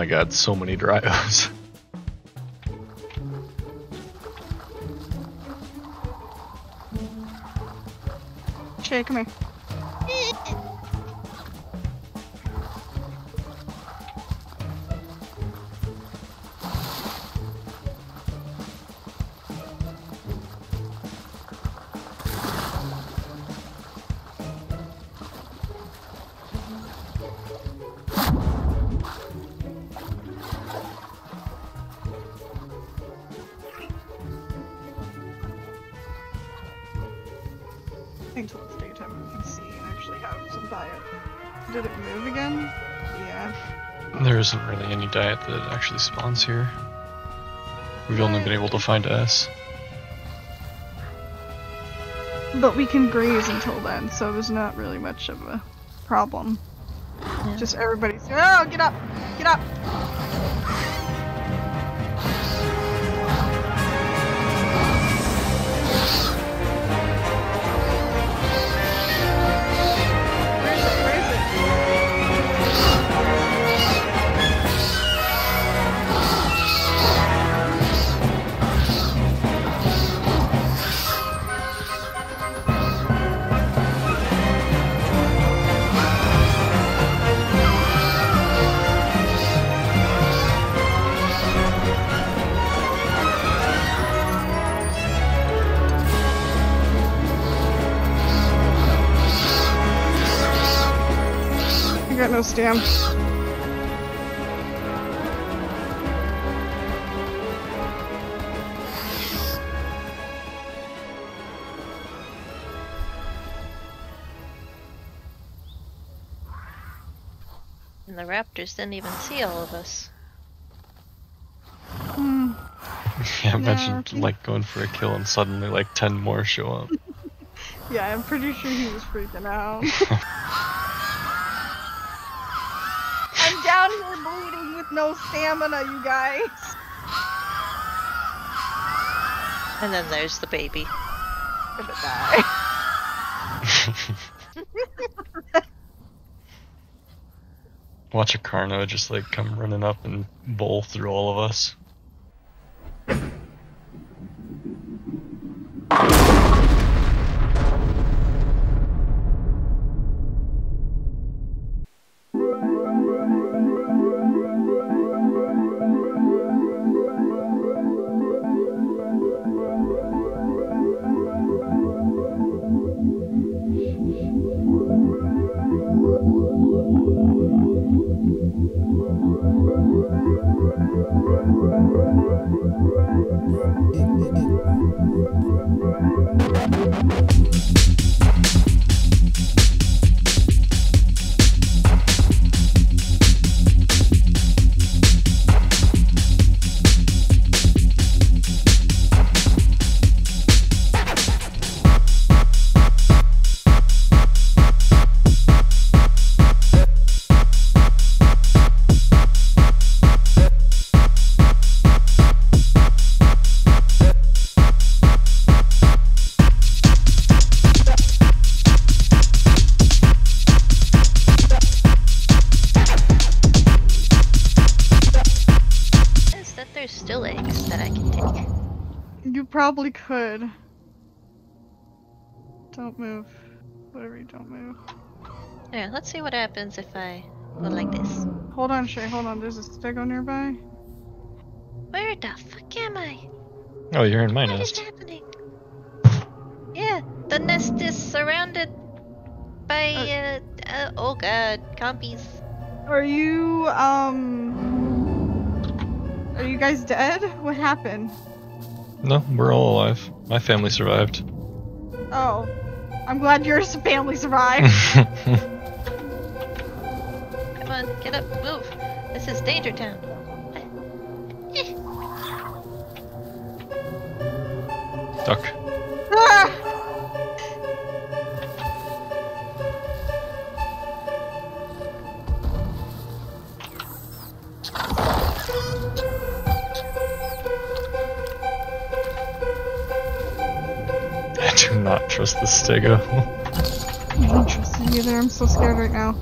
My god, so many dryos. Shay, come here. Until it's daytime, we can see and actually have some diet. Did it move again? Yeah. There isn't really any diet that actually spawns here. We've only been able to find S. But we can graze until then, so there's not really much of a problem. Yeah. Just everybody's. Oh, get up! Get up! I got. And the raptors didn't even see all of us. Hmm. Yeah, imagine I like going for a kill and suddenly like 10 more show up. Yeah, I'm pretty sure he was freaking out. I'm down here bleeding with no stamina, you guys. And then there's the baby. I'm gonna die. Watch a Carno just like come running up and bowl through all of us. You probably could. Don't move. Whatever you don't move. Yeah, let's see what happens if I go like this. Hold on, Shay, hold on. There's a stego nearby. Where the fuck am I? Oh, you're in my What is nest. happening? Yeah, the nest is surrounded by uh, uh oh god, compies. Are you, um. Are you guys dead? What happened? No, we're all alive. My family survived. Oh. I'm glad your family survived. Come on, get up, move. This is Danger Town. Duck. Not trust the stego. I don't trust it either. I'm so scared right now.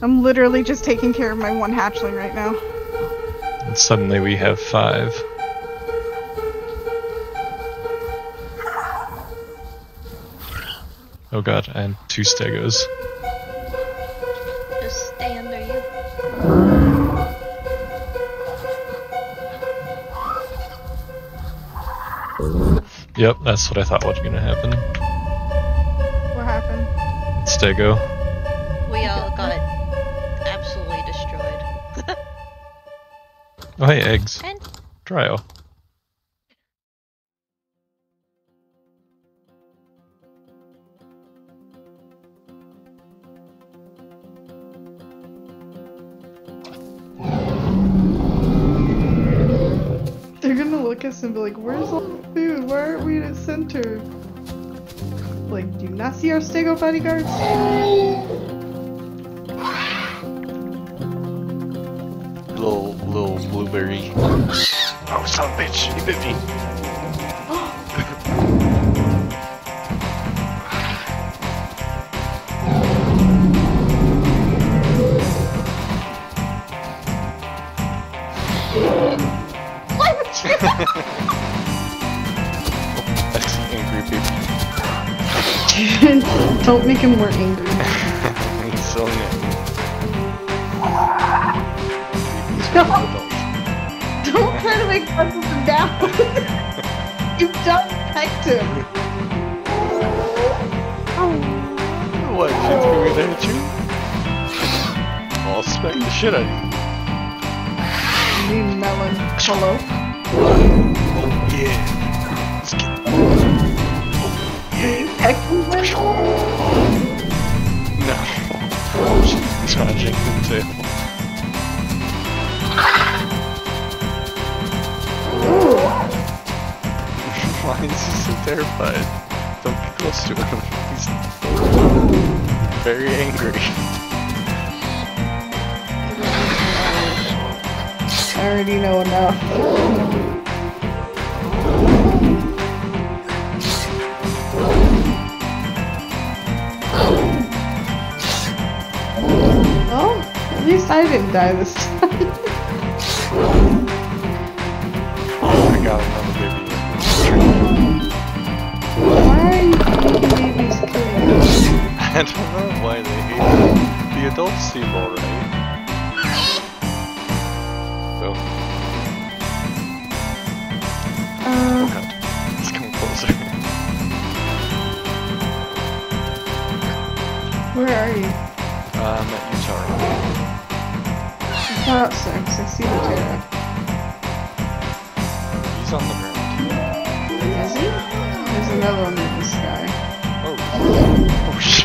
I'm literally just taking care of my one hatchling right now. And suddenly we have five. Oh god, and two stegos. Yep, that's what I thought was gonna happen. What happened? Stego. We all got absolutely destroyed. Oh hey, eggs. And Dryo. Gonna look at us and be like, where's all the food? Why aren't we at center? Like, do you not see our Stego bodyguards? Little little blueberry. Oh son of a bitch, he bit me. Don't make him more angry. He's so angry. Don't, don't try to make fun of him now. you don't pecked him. Oh. What? She threw it at you? I'll smack the shit out of you. You melon. Hello? Oh yeah. Get. Peck? No. She's scratching the tail. Ooh. Why is he so terrified? Don't get close to him. He's very angry. I already know enough. I didn't die this time. I got another baby. Why are you making babies killing? I don't know why they hate it. The adults seem alright. I thought so, I see the Terra. He's on the ground. Is he? There's another one in the sky. Oh. Oh shit.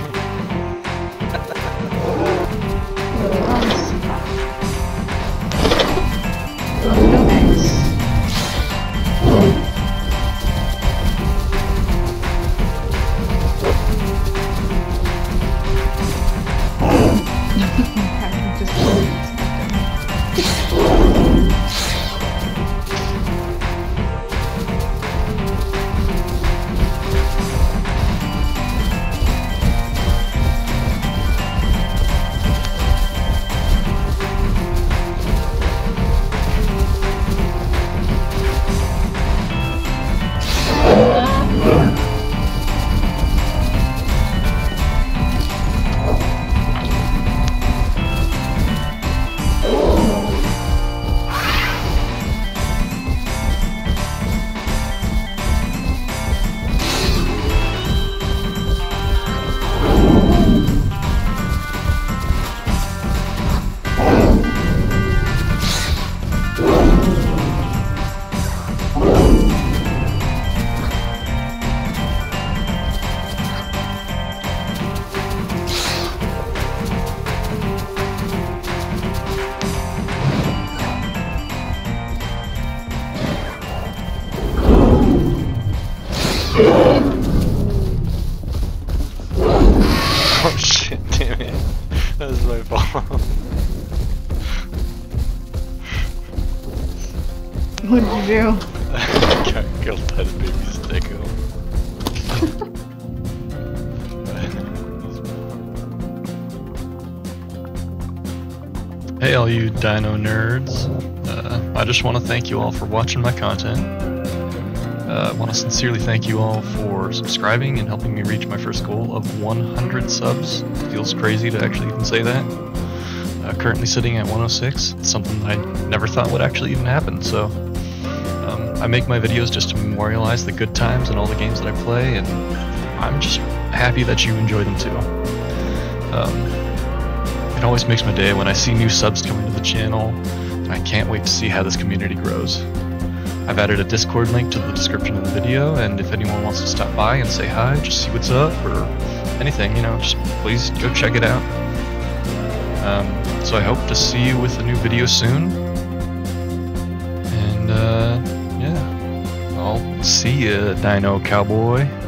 What'd you do? I got killed by the baby Stego. Hey, all you dino nerds. Uh, I just want to thank you all for watching my content. Uh, I want to sincerely thank you all for subscribing and helping me reach my first goal of 100 subs. It feels crazy to actually even say that. Uh, currently sitting at 106. It's something I never thought would actually even happen. So I make my videos just to memorialize the good times and all the games that I play, and I'm just happy that you enjoy them too. Um, it always makes my day when I see new subs coming to the channel, and I can't wait to see how this community grows. I've added a Discord link to the description of the video, and if anyone wants to stop by and say hi, just see what's up, or anything, you know, just please go check it out. Um, so I hope to see you with a new video soon. See ya, Dino Cowboy.